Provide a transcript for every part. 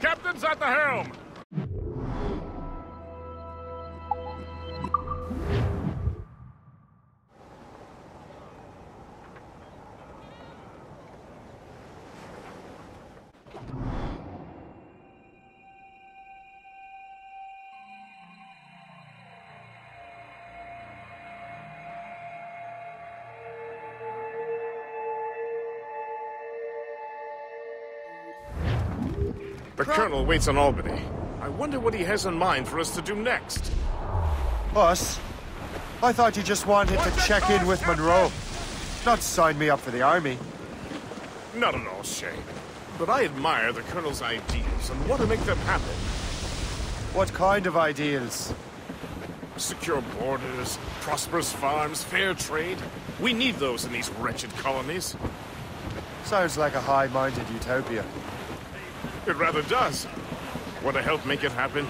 Captain's at the helm! The Colonel waits on Albany. I wonder what he has in mind for us to do next. Us? I thought you just wanted to check in with Monroe. Not sign me up for the army. Not at all, Shay. But I admire the Colonel's ideas and want to make them happen. What kind of ideals? Secure borders, prosperous farms, fair trade. We need those in these wretched colonies. Sounds like a high-minded utopia. It rather does. Want to help make it happen?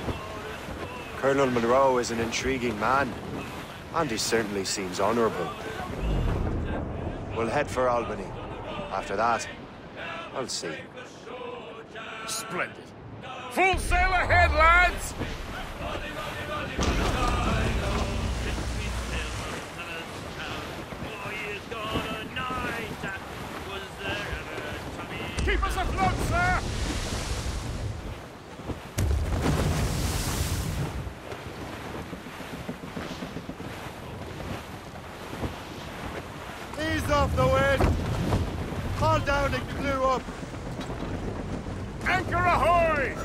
Colonel Monroe is an intriguing man, and he certainly seems honorable. We'll head for Albany. After that, I'll see. Splendid. Full sail ahead, lads! Keep us afloat, sir! Ease off the wind! Haul down and clear up! Anchor ahoy!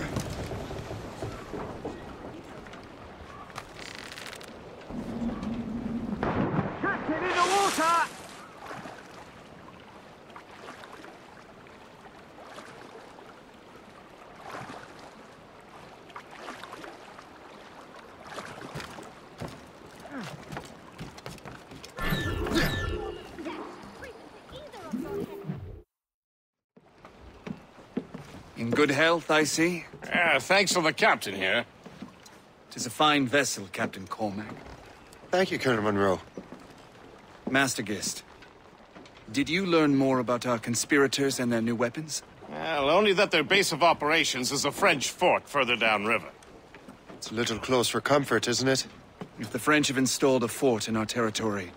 Good health, I see. Yeah, thanks to the captain here. Tis a fine vessel, Captain Cormac. Thank you, Colonel Monroe. Master Gist, did you learn more about our conspirators and their new weapons? Well, only that their base of operations is a French fort further downriver. It's a little close for comfort, isn't it? If the French have installed a fort in our territory,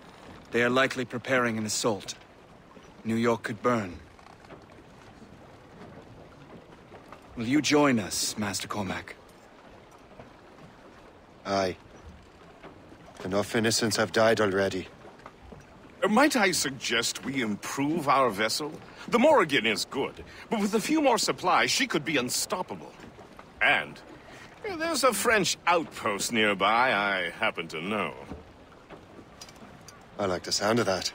they are likely preparing an assault. New York could burn. Will you join us, Master Cormac? Aye. Enough innocents have died already. Might I suggest we improve our vessel? The Morrigan is good, but with a few more supplies, she could be unstoppable. And uh, there's a French outpost nearby I happen to know. I like the sound of that.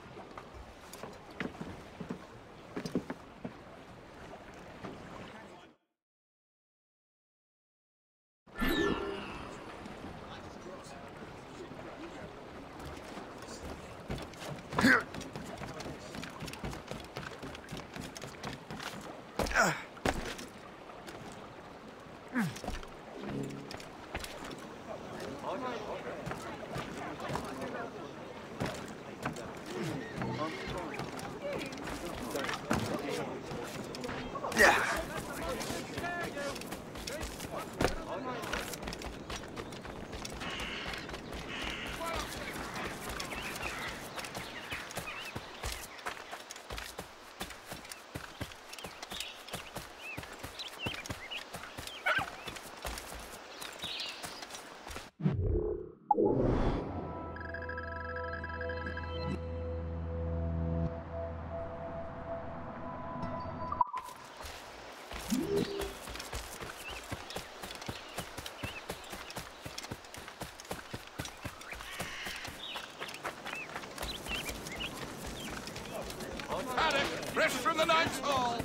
From the Knight's Hall.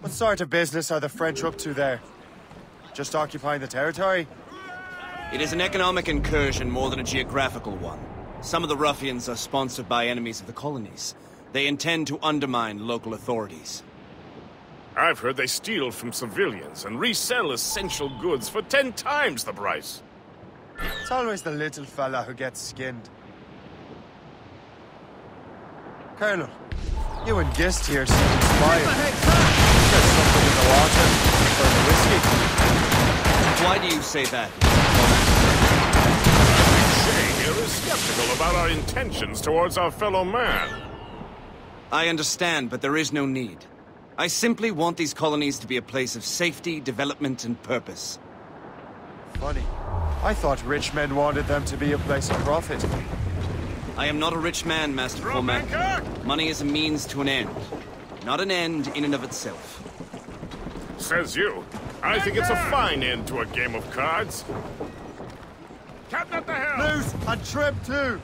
What sort of business are the French up to there? Just occupying the territory? It is an economic incursion more than a geographical one. Some of the ruffians are sponsored by enemies of the colonies. They intend to undermine local authorities. I've heard they steal from civilians and resell essential goods for ten times the price. It's always the little fella who gets skinned. Colonel, you and Gist here seem quiet. Get something in the water or the whiskey. Why do you say that? Shay here is skeptical about our intentions towards our fellow man. I understand, but there is no need. I simply want these colonies to be a place of safety, development, and purpose. Funny. I thought rich men wanted them to be a place of profit. I am not a rich man, Master Cormac. Money is a means to an end, not an end in and of itself. Says you. I think it's a fine end to a game of cards. Captain at the helm! Loose and trim too!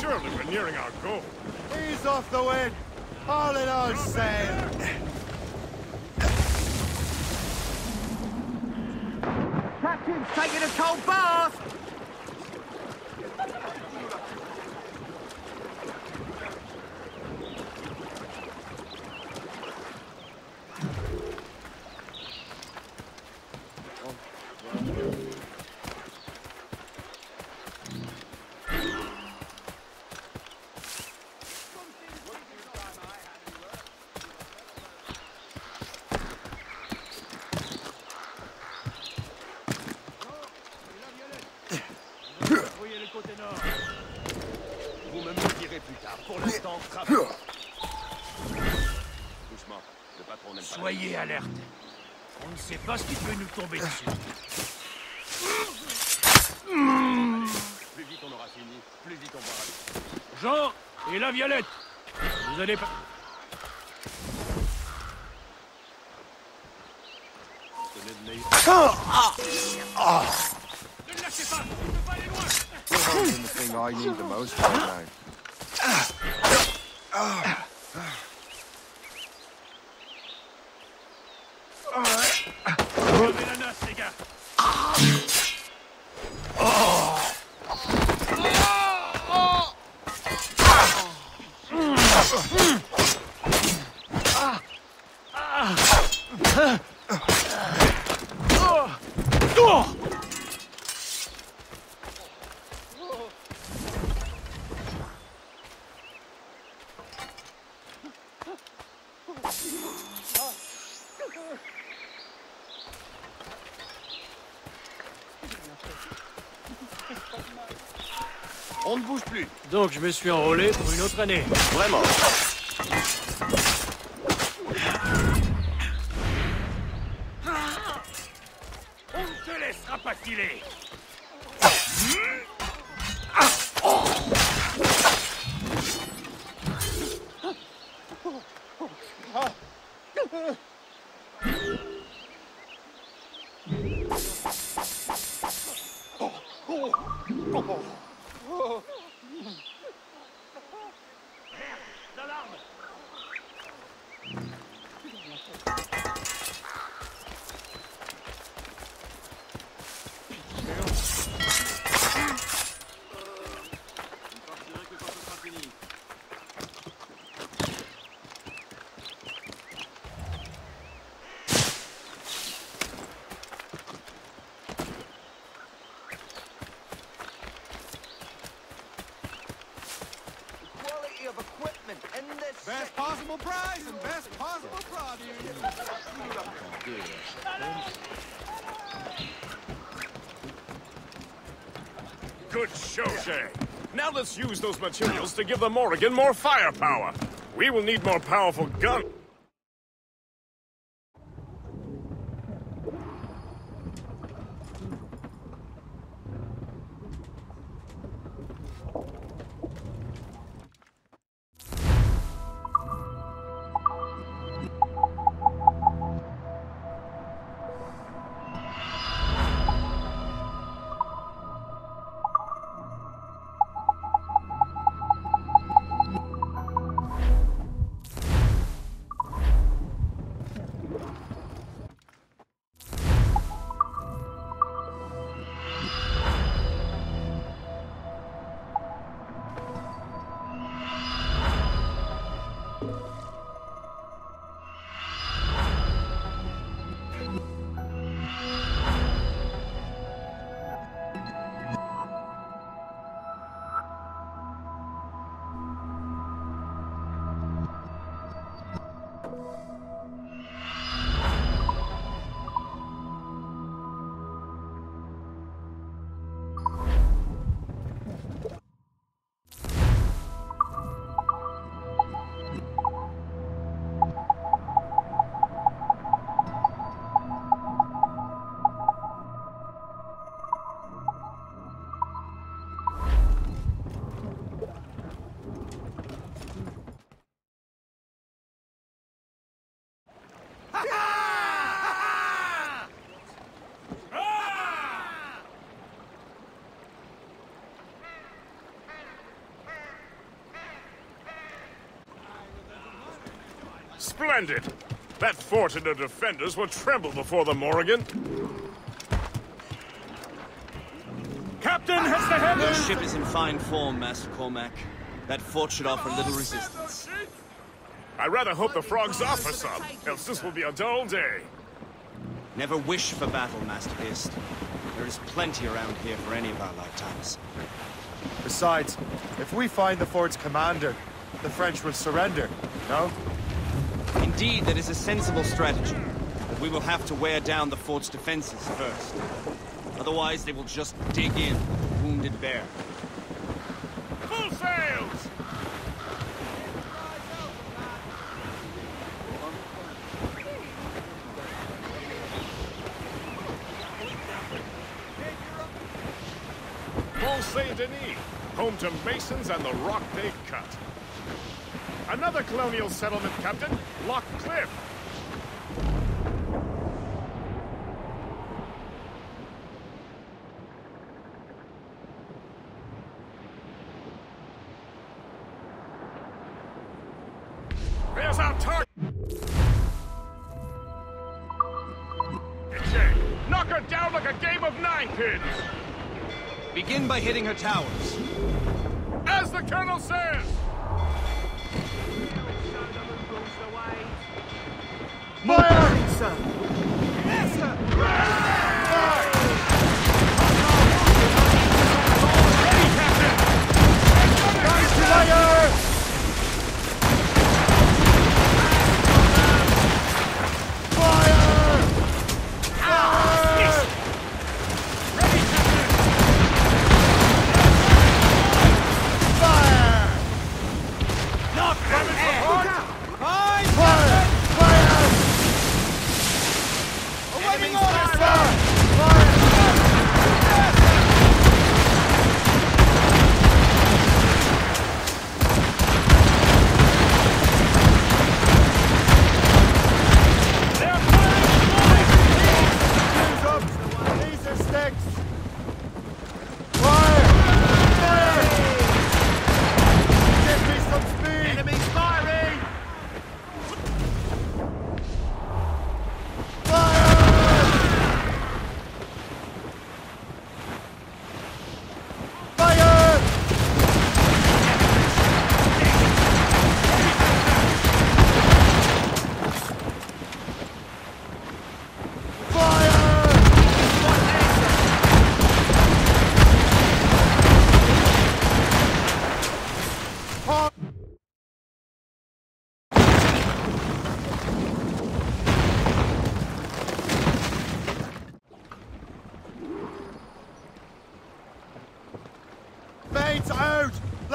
Surely we're nearing our goal. Ease off the wind! All in all sail! Captain's taking a cold bath! Alerte. On ne sait pas ce qui peut nous tomber dessus. Plus vite on aura fini, plus vite on aller. Jean et la Violette. Vous allez pas... Ne le lâchez pas Il ne peut pas aller loin You're holding the thing I need the most right now. On ne bouge plus. Donc je me suis enrôlé pour une autre année. Vraiment. On ne te laissera pas filer use those materials to give the Morrigan more firepower. We will need more powerful guns. Splendid! That fort and the defenders will tremble before the Morrigan. Captain has the head! Your ship is in fine form, Master Cormac. That fort should offer little resistance. I rather hope the frogs offer some, else this will be a dull day. Never wish for battle, Master Gist. There is plenty around here for any of our lifetimes. Besides, if we find the fort's commander, the French will surrender, no? Indeed, that is a sensible strategy. But we will have to wear down the fort's defenses first. Otherwise, they will just dig in like a wounded bear. Full sails! Mont Saint-Denis, home to masons and the rock they've cut. Another colonial settlement, Captain, Lock Cliff. There's our target! Knock her down like a game of nine pins! Begin by hitting her towers. As the Colonel says!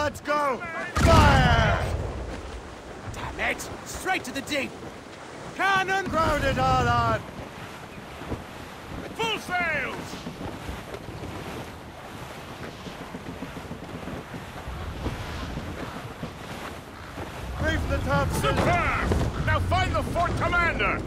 Let's go! Fire! Damn it! Straight to the deep! Cannon! It all on! Full sails! Reef the top! Superb! Now find the fort commander!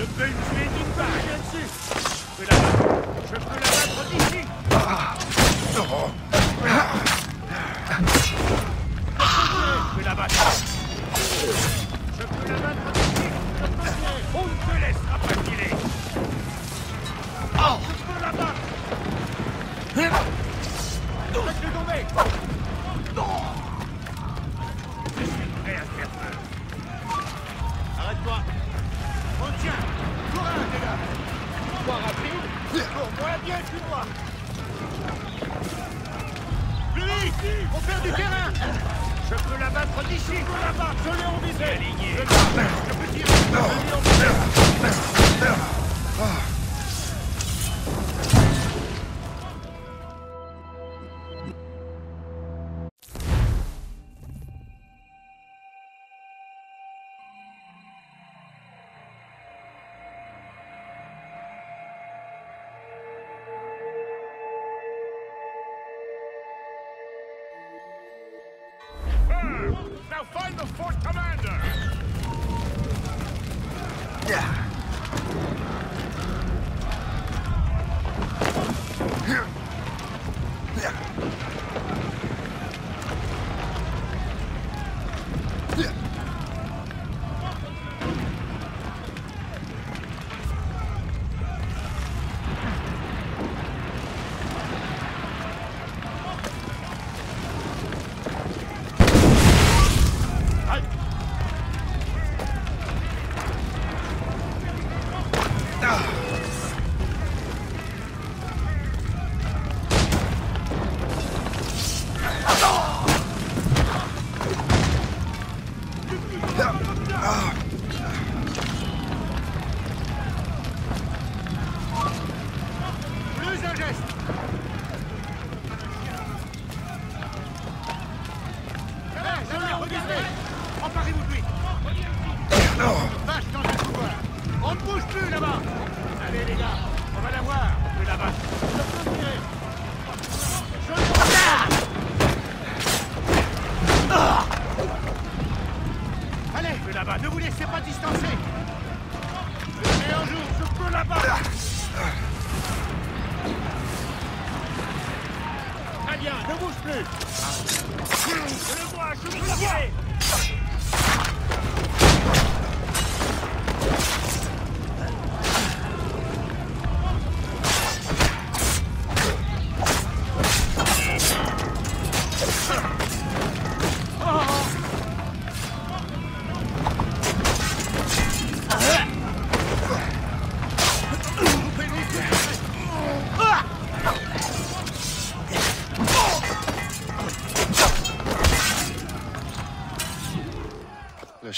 Je peux le tuer d'une balle, Je peux la battre Je peux la battre d'ici. Je peux la battre d'ici. On ne te laissera pas filer Je peux Je l'ai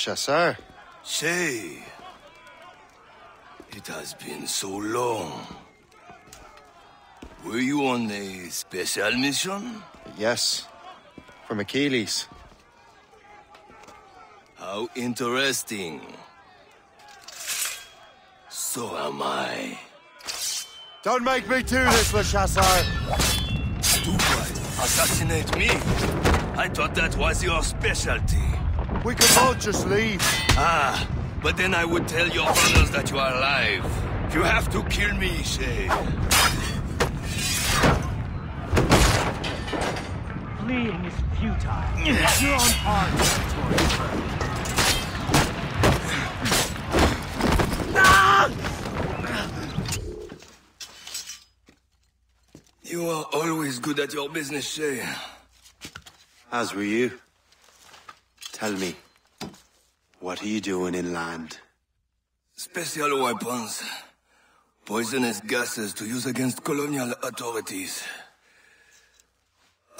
chasseur. Say, it has been so long. Were you on a special mission? Yes. From Achilles. How interesting. So am I. Don't make me do this, Le Chasseur! Do what? Assassinate me? I thought that was your specialty. We could all just leave. Ah, But then I would tell your brothers that you are alive. You have to kill me, Shay. Fleeing is futile. You're on our territory. You are always good at your business, Shay. As were you. Tell me, what are you doing inland? Special weapons. Poisonous gases to use against colonial authorities.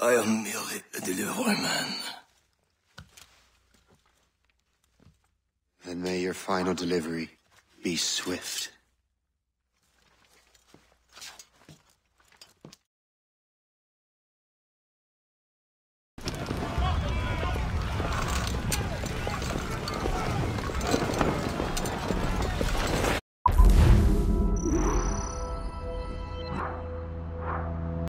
I am merely a delivery man. Then may your final delivery be swift.